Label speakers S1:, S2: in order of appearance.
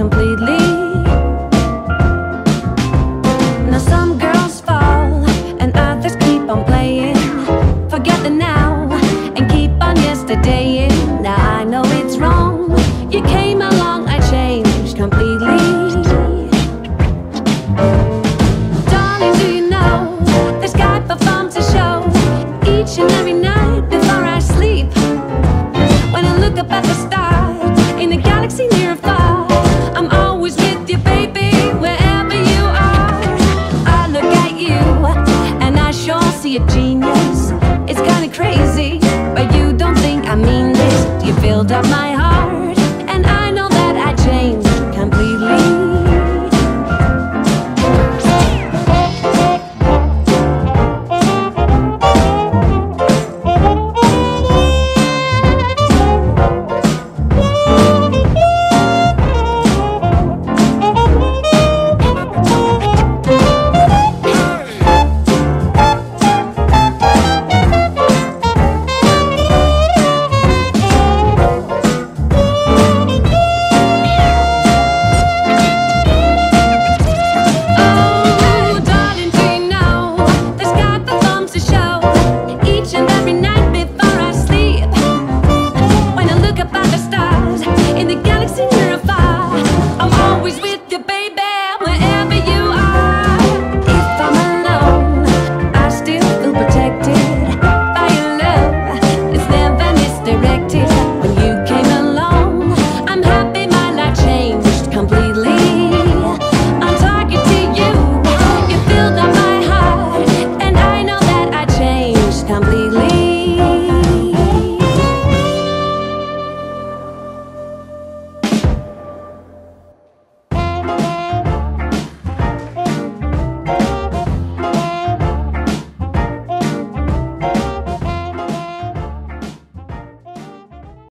S1: completely. Now some girls fall and others keep on playing. Forget the now and keep on yesterday. Now I know it's wrong. You came along, I changed completely. Darling, do you know the sky performs a show each and every night before I sleep? When I look up at the stars.